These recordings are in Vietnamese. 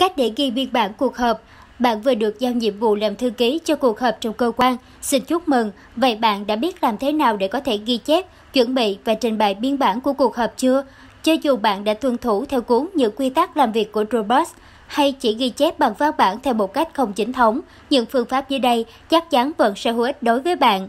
Cách để ghi biên bản cuộc họp bạn vừa được giao nhiệm vụ làm thư ký cho cuộc họp trong cơ quan. Xin chúc mừng. Vậy bạn đã biết làm thế nào để có thể ghi chép, chuẩn bị và trình bày biên bản của cuộc họp chưa? Cho dù bạn đã tuân thủ theo cuốn những quy tắc làm việc của Robot hay chỉ ghi chép bằng văn bản theo một cách không chính thống, những phương pháp dưới đây chắc chắn vẫn sẽ hữu ích đối với bạn.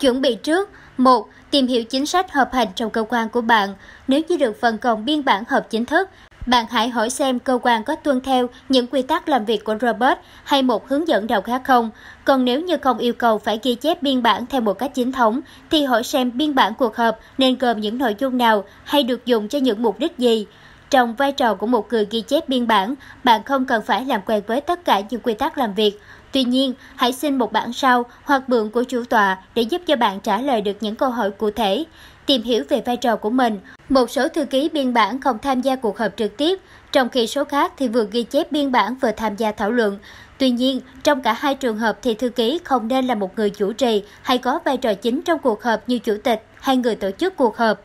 Chuẩn bị trước 1. Tìm hiểu chính sách họp hành trong cơ quan của bạn. Nếu như được phần công biên bản họp chính thức, bạn hãy hỏi xem cơ quan có tuân theo những quy tắc làm việc của Robert hay một hướng dẫn nào khác không. Còn nếu như không yêu cầu phải ghi chép biên bản theo một cách chính thống, thì hỏi xem biên bản cuộc họp nên gồm những nội dung nào hay được dùng cho những mục đích gì. Trong vai trò của một người ghi chép biên bản, bạn không cần phải làm quen với tất cả những quy tắc làm việc. Tuy nhiên, hãy xin một bản sao hoặc mượn của chủ tọa để giúp cho bạn trả lời được những câu hỏi cụ thể tìm hiểu về vai trò của mình. Một số thư ký biên bản không tham gia cuộc họp trực tiếp, trong khi số khác thì vừa ghi chép biên bản vừa tham gia thảo luận. Tuy nhiên, trong cả hai trường hợp thì thư ký không nên là một người chủ trì hay có vai trò chính trong cuộc họp như chủ tịch hay người tổ chức cuộc họp.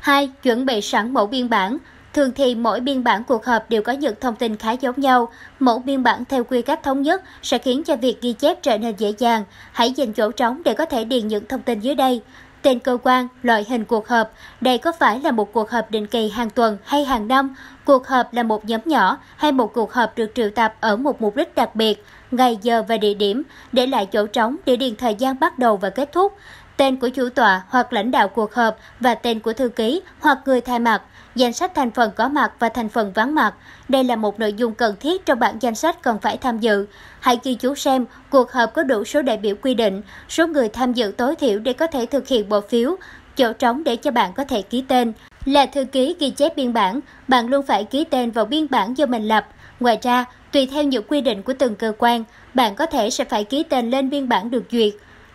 2. Chuẩn bị sẵn mẫu biên bản. Thường thì mỗi biên bản cuộc họp đều có những thông tin khá giống nhau. Mẫu biên bản theo quy cách thống nhất sẽ khiến cho việc ghi chép trở nên dễ dàng. Hãy dành chỗ trống để có thể điền những thông tin dưới đây tên cơ quan, loại hình cuộc họp. Đây có phải là một cuộc họp định kỳ hàng tuần hay hàng năm? Cuộc họp là một nhóm nhỏ hay một cuộc họp được triệu tập ở một mục đích đặc biệt, ngày giờ và địa điểm, để lại chỗ trống để điền thời gian bắt đầu và kết thúc tên của chủ tọa hoặc lãnh đạo cuộc họp và tên của thư ký hoặc người thay mặt, danh sách thành phần có mặt và thành phần vắng mặt. Đây là một nội dung cần thiết trong bản danh sách cần phải tham dự. Hãy ghi chú xem cuộc họp có đủ số đại biểu quy định, số người tham dự tối thiểu để có thể thực hiện bỏ phiếu, chỗ trống để cho bạn có thể ký tên. Là thư ký ghi chép biên bản, bạn luôn phải ký tên vào biên bản do mình lập. Ngoài ra, tùy theo những quy định của từng cơ quan, bạn có thể sẽ phải ký tên lên biên bản được duyệt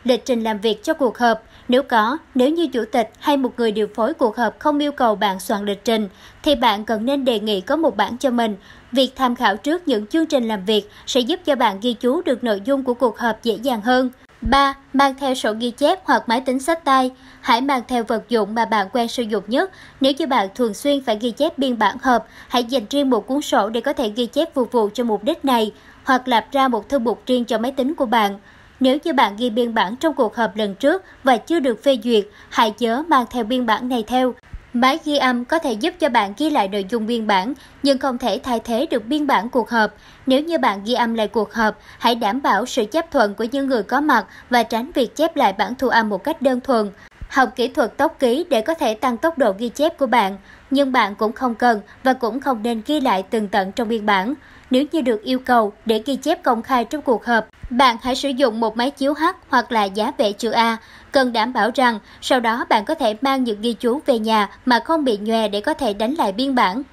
lịch trình làm việc cho cuộc họp. Nếu có, nếu như chủ tịch hay một người điều phối cuộc họp không yêu cầu bạn soạn lịch trình, thì bạn cần nên đề nghị có một bản cho mình. Việc tham khảo trước những chương trình làm việc sẽ giúp cho bạn ghi chú được nội dung của cuộc họp dễ dàng hơn. 3. Mang theo sổ ghi chép hoặc máy tính sách tay. Hãy mang theo vật dụng mà bạn quen sử dụng nhất. Nếu như bạn thường xuyên phải ghi chép biên bản họp, hãy dành riêng một cuốn sổ để có thể ghi chép phục vụ cho mục đích này, hoặc lập ra một thư mục riêng cho máy tính của bạn. Nếu như bạn ghi biên bản trong cuộc họp lần trước và chưa được phê duyệt, hãy nhớ mang theo biên bản này theo. Máy ghi âm có thể giúp cho bạn ghi lại nội dung biên bản, nhưng không thể thay thế được biên bản cuộc họp. Nếu như bạn ghi âm lại cuộc họp, hãy đảm bảo sự chấp thuận của những người có mặt và tránh việc chép lại bản thu âm một cách đơn thuần. Học kỹ thuật tốc ký để có thể tăng tốc độ ghi chép của bạn, nhưng bạn cũng không cần và cũng không nên ghi lại từng tận trong biên bản. Nếu như được yêu cầu để ghi chép công khai trong cuộc họp, bạn hãy sử dụng một máy chiếu H hoặc là giá vẽ chữ A. Cần đảm bảo rằng sau đó bạn có thể mang những ghi chú về nhà mà không bị nhòe để có thể đánh lại biên bản.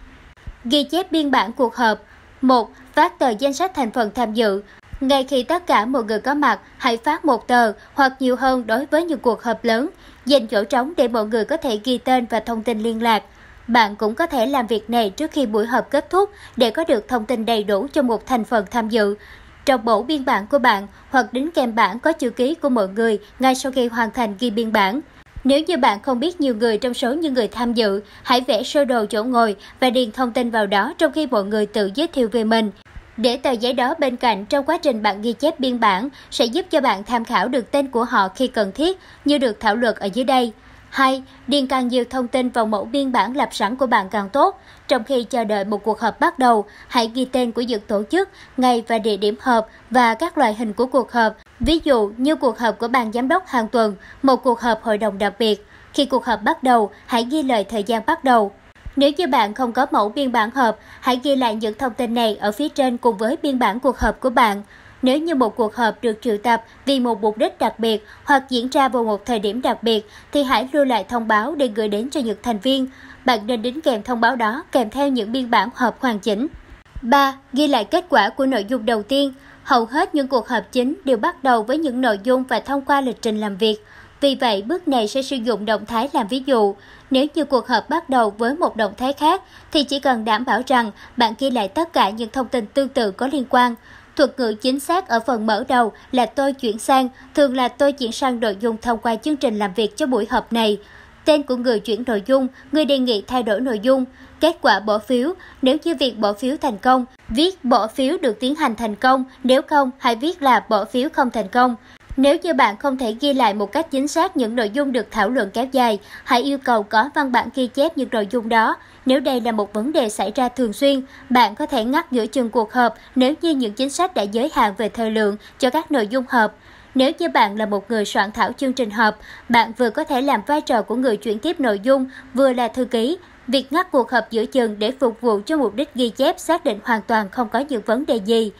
Ghi chép biên bản cuộc họp 1. Phát tờ danh sách thành phần tham dự. Ngay khi tất cả mọi người có mặt, hãy phát một tờ hoặc nhiều hơn đối với những cuộc họp lớn. Dành chỗ trống để mọi người có thể ghi tên và thông tin liên lạc. Bạn cũng có thể làm việc này trước khi buổi họp kết thúc để có được thông tin đầy đủ cho một thành phần tham dự. Trong mẫu biên bản của bạn hoặc đính kèm bản có chữ ký của mọi người ngay sau khi hoàn thành ghi biên bản. Nếu như bạn không biết nhiều người trong số những người tham dự, hãy vẽ sơ đồ chỗ ngồi và điền thông tin vào đó trong khi mọi người tự giới thiệu về mình. Để tờ giấy đó bên cạnh trong quá trình bạn ghi chép biên bản sẽ giúp cho bạn tham khảo được tên của họ khi cần thiết, như được thảo luận ở dưới đây. 2. Điền càng nhiều thông tin vào mẫu biên bản lập sẵn của bạn càng tốt. Trong khi chờ đợi một cuộc họp bắt đầu, hãy ghi tên của dự tổ chức, ngày và địa điểm họp và các loại hình của cuộc họp. Ví dụ như cuộc họp của ban giám đốc hàng tuần, một cuộc họp hội đồng đặc biệt. Khi cuộc họp bắt đầu, hãy ghi lời thời gian bắt đầu. Nếu như bạn không có mẫu biên bản họp, hãy ghi lại những thông tin này ở phía trên cùng với biên bản cuộc họp của bạn. Nếu như một cuộc họp được triệu tập vì một mục đích đặc biệt hoặc diễn ra vào một thời điểm đặc biệt, thì hãy lưu lại thông báo để gửi đến cho những thành viên. Bạn nên đính kèm thông báo đó kèm theo những biên bản họp hoàn chỉnh. 3. Ghi lại kết quả của nội dung đầu tiên. Hầu hết những cuộc họp chính đều bắt đầu với những nội dung và thông qua lịch trình làm việc. Vì vậy, bước này sẽ sử dụng động thái làm ví dụ. Nếu như cuộc họp bắt đầu với một động thái khác, thì chỉ cần đảm bảo rằng bạn ghi lại tất cả những thông tin tương tự có liên quan. Thuật ngữ chính xác ở phần mở đầu là tôi chuyển sang, thường là tôi chuyển sang nội dung thông qua chương trình làm việc cho buổi họp này. tên của người chuyển nội dung, người đề nghị thay đổi nội dung, kết quả bỏ phiếu. Nếu như việc bỏ phiếu thành công, viết bỏ phiếu được tiến hành thành công, nếu không, hãy viết là bỏ phiếu không thành công. Nếu như bạn không thể ghi lại một cách chính xác những nội dung được thảo luận kéo dài, hãy yêu cầu có văn bản ghi chép những nội dung đó. Nếu đây là một vấn đề xảy ra thường xuyên, bạn có thể ngắt giữa chừng cuộc họp nếu như những chính sách đã giới hạn về thời lượng cho các nội dung họp. Nếu như bạn là một người soạn thảo chương trình họp, bạn vừa có thể làm vai trò của người chuyển tiếp nội dung, vừa là thư ký. Việc ngắt cuộc họp giữa chừng để phục vụ cho mục đích ghi chép xác định hoàn toàn không có những vấn đề gì.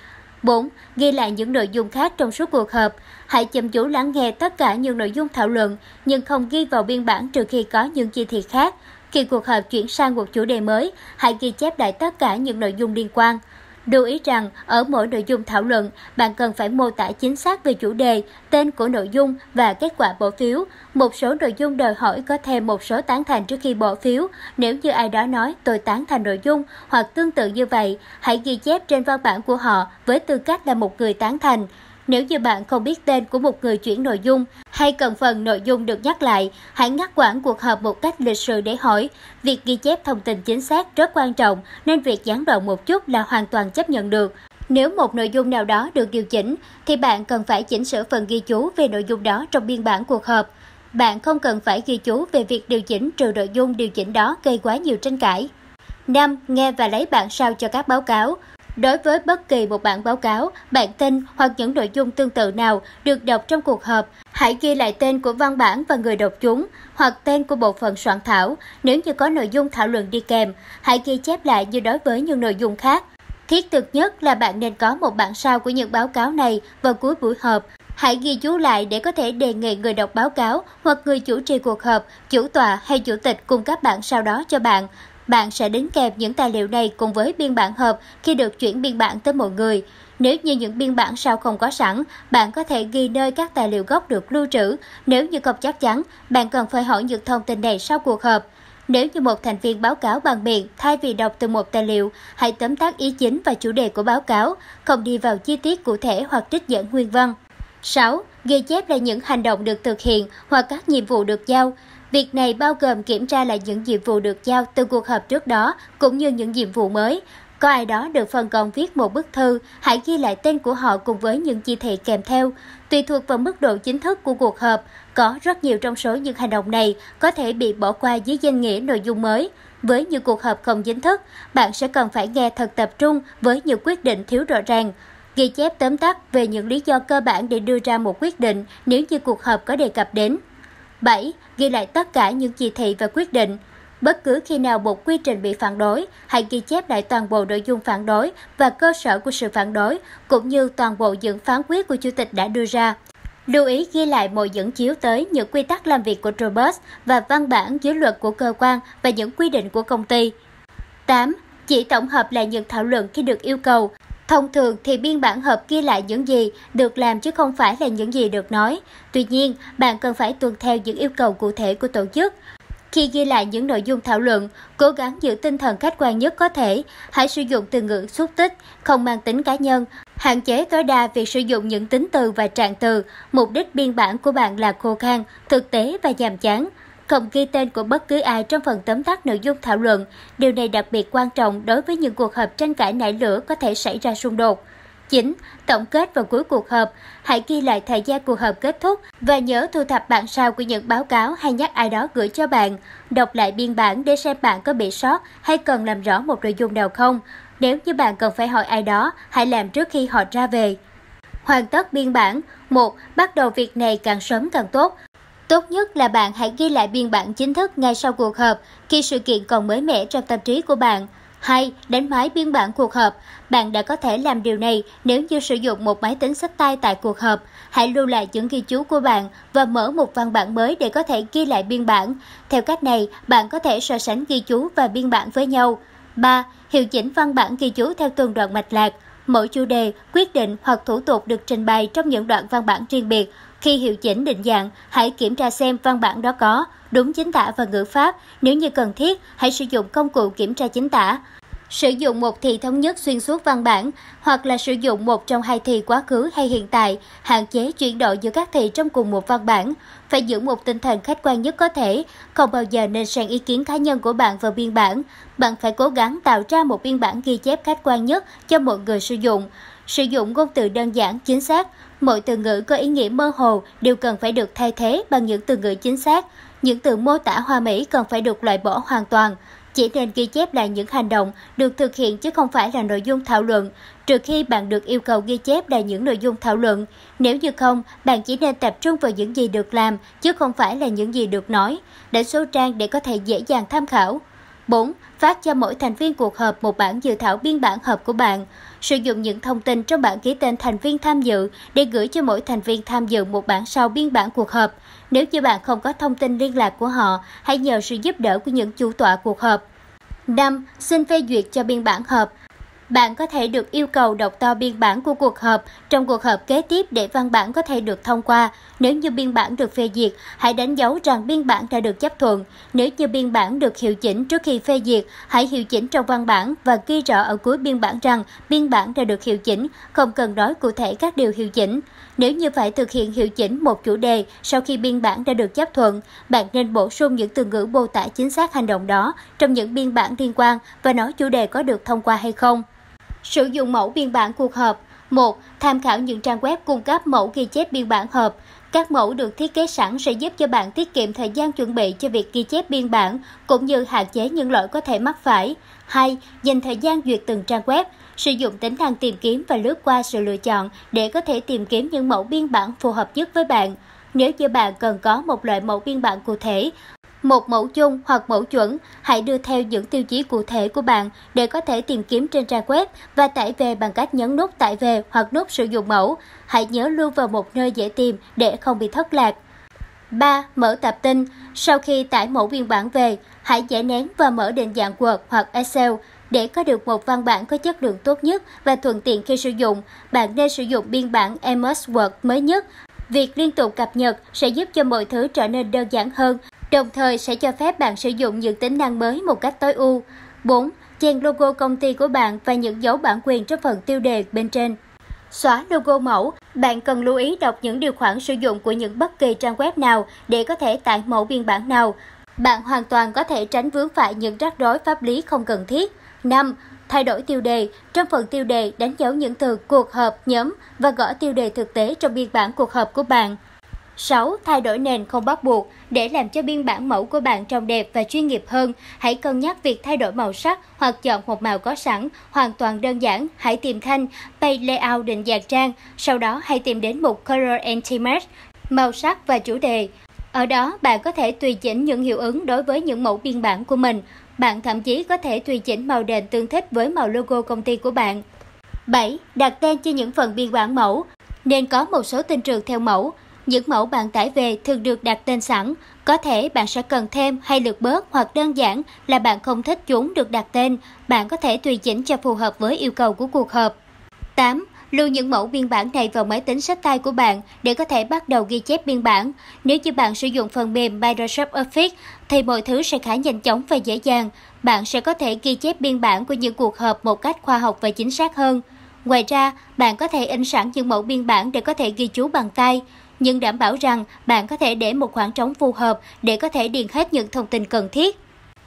4. Ghi lại những nội dung khác trong suốt cuộc họp. Hãy chăm chú lắng nghe tất cả những nội dung thảo luận, nhưng không ghi vào biên bản trừ khi có những chi tiết khác. Khi cuộc họp chuyển sang một chủ đề mới, hãy ghi chép lại tất cả những nội dung liên quan. Lưu ý rằng, ở mỗi nội dung thảo luận, bạn cần phải mô tả chính xác về chủ đề, tên của nội dung và kết quả bỏ phiếu. Một số nội dung đòi hỏi có thêm một số tán thành trước khi bỏ phiếu. Nếu như ai đó nói tôi tán thành nội dung hoặc tương tự như vậy, hãy ghi chép trên văn bản của họ với tư cách là một người tán thành. Nếu như bạn không biết tên của một người chuyển nội dung hay cần phần nội dung được nhắc lại, hãy ngắt quãng cuộc họp một cách lịch sự để hỏi. Việc ghi chép thông tin chính xác rất quan trọng nên việc gián đoạn một chút là hoàn toàn chấp nhận được. Nếu một nội dung nào đó được điều chỉnh, thì bạn cần phải chỉnh sửa phần ghi chú về nội dung đó trong biên bản cuộc họp. Bạn không cần phải ghi chú về việc điều chỉnh trừ nội dung điều chỉnh đó gây quá nhiều tranh cãi. 5. Nghe và lấy bản sao cho các báo cáo. Đối với bất kỳ một bản báo cáo, bản tin hoặc những nội dung tương tự nào được đọc trong cuộc họp, hãy ghi lại tên của văn bản và người đọc chúng, hoặc tên của bộ phận soạn thảo. Nếu như có nội dung thảo luận đi kèm, hãy ghi chép lại như đối với những nội dung khác. Thiết thực nhất là bạn nên có một bản sao của những báo cáo này vào cuối buổi họp. Hãy ghi chú lại để có thể đề nghị người đọc báo cáo hoặc người chủ trì cuộc họp, chủ tọa hay chủ tịch cung cấp bản sao đó cho bạn. Bạn sẽ đính kèm những tài liệu này cùng với biên bản họp khi được chuyển biên bản tới mọi người. Nếu như những biên bản sau không có sẵn, bạn có thể ghi nơi các tài liệu gốc được lưu trữ. Nếu như không chắc chắn, bạn cần phải hỏi những thông tin này sau cuộc họp. Nếu như một thành viên báo cáo bằng miệng, thay vì đọc từ một tài liệu, hãy tóm tắt ý chính và chủ đề của báo cáo, không đi vào chi tiết cụ thể hoặc trích dẫn nguyên văn. 6. Ghi chép là những hành động được thực hiện hoặc các nhiệm vụ được giao. Việc này bao gồm kiểm tra lại những nhiệm vụ được giao từ cuộc họp trước đó, cũng như những nhiệm vụ mới. Có ai đó được phân công viết một bức thư, hãy ghi lại tên của họ cùng với những chi thị kèm theo. Tùy thuộc vào mức độ chính thức của cuộc họp, có rất nhiều trong số những hành động này có thể bị bỏ qua dưới danh nghĩa nội dung mới. Với những cuộc họp không chính thức, bạn sẽ cần phải nghe thật tập trung với những quyết định thiếu rõ ràng. Ghi chép tóm tắt về những lý do cơ bản để đưa ra một quyết định nếu như cuộc họp có đề cập đến. 7. Ghi lại tất cả những chỉ thị và quyết định. Bất cứ khi nào một quy trình bị phản đối, hãy ghi chép lại toàn bộ nội dung phản đối và cơ sở của sự phản đối, cũng như toàn bộ những phán quyết của chủ tịch đã đưa ra. Lưu ý ghi lại mọi dẫn chiếu tới những quy tắc làm việc của Robert và văn bản dưới luật của cơ quan và những quy định của công ty. 8. Chỉ tổng hợp lại những thảo luận khi được yêu cầu, Thông thường thì biên bản họp ghi lại những gì được làm chứ không phải là những gì được nói. Tuy nhiên, bạn cần phải tuân theo những yêu cầu cụ thể của tổ chức. Khi ghi lại những nội dung thảo luận, cố gắng giữ tinh thần khách quan nhất có thể. Hãy sử dụng từ ngữ xúc tích, không mang tính cá nhân. Hạn chế tối đa việc sử dụng những tính từ và trạng từ. Mục đích biên bản của bạn là khô khan, thực tế và nhàm chán không ghi tên của bất cứ ai trong phần tóm tắt nội dung thảo luận. Điều này đặc biệt quan trọng đối với những cuộc họp tranh cãi nảy lửa có thể xảy ra xung đột. 9. Tổng kết vào cuối cuộc họp. Hãy ghi lại thời gian cuộc họp kết thúc và nhớ thu thập bản sao của những báo cáo hay nhắc ai đó gửi cho bạn. Đọc lại biên bản để xem bạn có bị sót hay cần làm rõ một nội dung nào không. Nếu như bạn cần phải hỏi ai đó, hãy làm trước khi họ ra về. Hoàn tất biên bản. 1. Bắt đầu việc này càng sớm càng tốt. Tốt nhất là bạn hãy ghi lại biên bản chính thức ngay sau cuộc họp khi sự kiện còn mới mẻ trong tâm trí của bạn. 2. Đánh máy biên bản cuộc họp. Bạn đã có thể làm điều này nếu như sử dụng một máy tính sách tay tại cuộc họp. Hãy lưu lại những ghi chú của bạn và mở một văn bản mới để có thể ghi lại biên bản. Theo cách này, bạn có thể so sánh ghi chú và biên bản với nhau. 3. Hiệu chỉnh văn bản ghi chú theo từng đoạn mạch lạc. Mỗi chủ đề, quyết định hoặc thủ tục được trình bày trong những đoạn văn bản riêng biệt. Khi hiệu chỉnh định dạng, hãy kiểm tra xem văn bản đó có đúng chính tả và ngữ pháp. Nếu như cần thiết, hãy sử dụng công cụ kiểm tra chính tả. sử dụng một thì thống nhất xuyên suốt văn bản hoặc là sử dụng một trong hai thì quá khứ hay hiện tại, hạn chế chuyển đổi giữa các thì trong cùng một văn bản, phải giữ một tinh thần khách quan nhất có thể, không bao giờ nên sang ý kiến cá nhân của bạn vào biên bản. Bạn phải cố gắng tạo ra một biên bản ghi chép khách quan nhất cho mọi người sử dụng. Sử dụng ngôn từ đơn giản, chính xác. Mọi từ ngữ có ý nghĩa mơ hồ đều cần phải được thay thế bằng những từ ngữ chính xác. Những từ mô tả hoa mỹ cần phải được loại bỏ hoàn toàn. Chỉ nên ghi chép lại những hành động được thực hiện chứ không phải là nội dung thảo luận, trừ khi bạn được yêu cầu ghi chép lại những nội dung thảo luận. Nếu như không, bạn chỉ nên tập trung vào những gì được làm chứ không phải là những gì được nói, để số trang để có thể dễ dàng tham khảo. 4. Phát cho mỗi thành viên cuộc họp một bản dự thảo biên bản họp của bạn. Sử dụng những thông tin trong bản ký tên thành viên tham dự để gửi cho mỗi thành viên tham dự một bản sau biên bản cuộc họp. Nếu như bạn không có thông tin liên lạc của họ, hãy nhờ sự giúp đỡ của những chủ tọa cuộc họp. 5. Xin phê duyệt cho biên bản họp. Bạn có thể được yêu cầu đọc to biên bản của cuộc họp trong cuộc họp kế tiếp để văn bản có thể được thông qua. Nếu như biên bản được phê duyệt, hãy đánh dấu rằng biên bản đã được chấp thuận. Nếu như biên bản được hiệu chỉnh trước khi phê duyệt, hãy hiệu chỉnh trong văn bản và ghi rõ ở cuối biên bản rằng biên bản đã được hiệu chỉnh, không cần nói cụ thể các điều hiệu chỉnh. Nếu như phải thực hiện hiệu chỉnh một chủ đề sau khi biên bản đã được chấp thuận, bạn nên bổ sung những từ ngữ mô tả chính xác hành động đó trong những biên bản liên quan và nói chủ đề có được thông qua hay không. Sử dụng mẫu biên bản cuộc họp 1. Tham khảo những trang web cung cấp mẫu ghi chép biên bản họp. Các mẫu được thiết kế sẵn sẽ giúp cho bạn tiết kiệm thời gian chuẩn bị cho việc ghi chép biên bản, cũng như hạn chế những lỗi có thể mắc phải. 2. Dành thời gian duyệt từng trang web. Sử dụng tính năng tìm kiếm và lướt qua sự lựa chọn để có thể tìm kiếm những mẫu biên bản phù hợp nhất với bạn. Nếu như bạn cần có một loại mẫu biên bản cụ thể, một mẫu chung hoặc mẫu chuẩn, hãy đưa theo những tiêu chí cụ thể của bạn để có thể tìm kiếm trên trang web và tải về bằng cách nhấn nút tải về hoặc nút sử dụng mẫu. Hãy nhớ lưu vào một nơi dễ tìm để không bị thất lạc. 3. Mở tạp tin. Sau khi tải mẫu biên bản về, hãy giải nén và mở định dạng Word hoặc Excel. Để có được một văn bản có chất lượng tốt nhất và thuận tiện khi sử dụng, bạn nên sử dụng biên bản MS Word mới nhất. Việc liên tục cập nhật sẽ giúp cho mọi thứ trở nên đơn giản hơn đồng thời sẽ cho phép bạn sử dụng những tính năng mới một cách tối ưu. 4. Chèn logo công ty của bạn và những dấu bản quyền trong phần tiêu đề bên trên. Xóa logo mẫu, bạn cần lưu ý đọc những điều khoản sử dụng của những bất kỳ trang web nào để có thể tải mẫu biên bản nào. Bạn hoàn toàn có thể tránh vướng phải những rắc rối pháp lý không cần thiết. 5. Thay đổi tiêu đề. Trong phần tiêu đề, đánh dấu những từ cuộc họp, nhóm và gõ tiêu đề thực tế trong biên bản cuộc họp của bạn. 6. Thay đổi nền không bắt buộc. Để làm cho biên bản mẫu của bạn trông đẹp và chuyên nghiệp hơn, hãy cân nhắc việc thay đổi màu sắc hoặc chọn một màu có sẵn, hoàn toàn đơn giản. Hãy tìm thanh Page Layout định dạng trang, sau đó hãy tìm đến mục Color and màu sắc và chủ đề. Ở đó, bạn có thể tùy chỉnh những hiệu ứng đối với những mẫu biên bản của mình. Bạn thậm chí có thể tùy chỉnh màu nền tương thích với màu logo công ty của bạn. 7. Đặt tên cho những phần biên bản mẫu. Nên có một số tên trường theo mẫu. Những mẫu bạn tải về thường được đặt tên sẵn, có thể bạn sẽ cần thêm hay lược bớt hoặc đơn giản là bạn không thích chúng được đặt tên, bạn có thể tùy chỉnh cho phù hợp với yêu cầu của cuộc họp. 8. Lưu những mẫu biên bản này vào máy tính sách tay của bạn để có thể bắt đầu ghi chép biên bản. Nếu như bạn sử dụng phần mềm Microsoft Office thì mọi thứ sẽ khá nhanh chóng và dễ dàng. Bạn sẽ có thể ghi chép biên bản của những cuộc họp một cách khoa học và chính xác hơn. Ngoài ra, bạn có thể in sẵn những mẫu biên bản để có thể ghi chú bằng tay nhưng đảm bảo rằng bạn có thể để một khoảng trống phù hợp để có thể điền hết những thông tin cần thiết.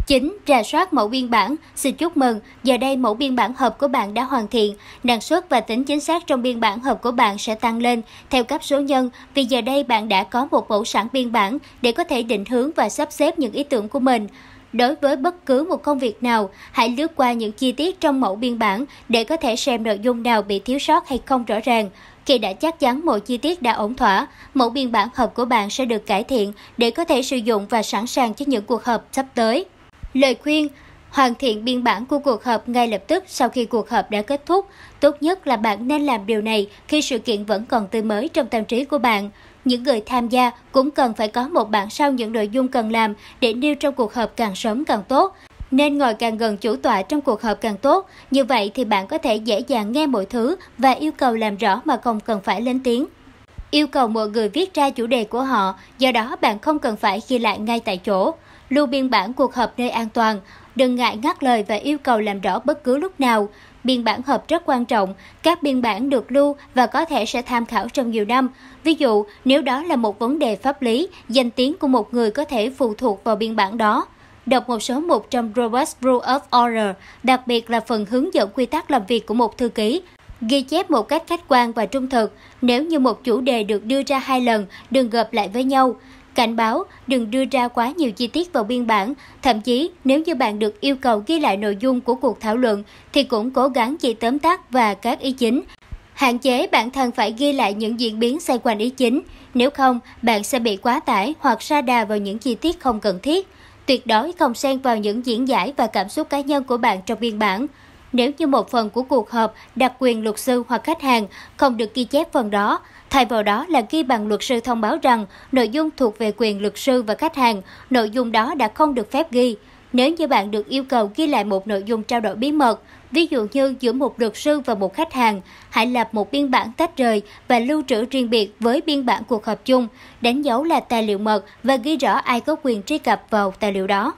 9. Rà soát mẫu biên bản. Xin chúc mừng, giờ đây mẫu biên bản hợp của bạn đã hoàn thiện. Năng suất và tính chính xác trong biên bản hợp của bạn sẽ tăng lên theo cấp số nhân vì giờ đây bạn đã có một mẫu sẵn biên bản để có thể định hướng và sắp xếp những ý tưởng của mình. Đối với bất cứ một công việc nào, hãy lướt qua những chi tiết trong mẫu biên bản để có thể xem nội dung nào bị thiếu sót hay không rõ ràng. Khi đã chắc chắn mọi chi tiết đã ổn thỏa, mẫu biên bản họp của bạn sẽ được cải thiện để có thể sử dụng và sẵn sàng cho những cuộc họp sắp tới. Lời khuyên Hoàn thiện biên bản của cuộc họp ngay lập tức sau khi cuộc họp đã kết thúc. Tốt nhất là bạn nên làm điều này khi sự kiện vẫn còn tươi mới trong tâm trí của bạn. Những người tham gia cũng cần phải có một bản sao những nội dung cần làm để nêu trong cuộc họp càng sớm càng tốt. Nên ngồi càng gần chủ tọa trong cuộc họp càng tốt, như vậy thì bạn có thể dễ dàng nghe mọi thứ và yêu cầu làm rõ mà không cần phải lên tiếng. Yêu cầu mọi người viết ra chủ đề của họ, do đó bạn không cần phải ghi lại ngay tại chỗ. Lưu biên bản cuộc họp nơi an toàn. đừng ngại ngắt lời và yêu cầu làm rõ bất cứ lúc nào. Biên bản hợp rất quan trọng, các biên bản được lưu và có thể sẽ tham khảo trong nhiều năm. Ví dụ, nếu đó là một vấn đề pháp lý, danh tiếng của một người có thể phụ thuộc vào biên bản đó. Đọc một số mục trong roberts Rule of Order, đặc biệt là phần hướng dẫn quy tắc làm việc của một thư ký, ghi chép một cách khách quan và trung thực. Nếu như một chủ đề được đưa ra hai lần, đừng gộp lại với nhau. Cảnh báo đừng đưa ra quá nhiều chi tiết vào biên bản, thậm chí nếu như bạn được yêu cầu ghi lại nội dung của cuộc thảo luận thì cũng cố gắng chỉ tóm tắt và các ý chính. Hạn chế bản thân phải ghi lại những diễn biến xoay quanh ý chính, nếu không bạn sẽ bị quá tải hoặc sa đà vào những chi tiết không cần thiết. Tuyệt đối không xen vào những diễn giải và cảm xúc cá nhân của bạn trong biên bản. Nếu như một phần của cuộc họp đặc quyền luật sư hoặc khách hàng không được ghi chép phần đó, thay vào đó là ghi bằng luật sư thông báo rằng nội dung thuộc về quyền luật sư và khách hàng, nội dung đó đã không được phép ghi. Nếu như bạn được yêu cầu ghi lại một nội dung trao đổi bí mật, ví dụ như giữa một luật sư và một khách hàng, hãy lập một biên bản tách rời và lưu trữ riêng biệt với biên bản cuộc họp chung, đánh dấu là tài liệu mật và ghi rõ ai có quyền truy cập vào tài liệu đó.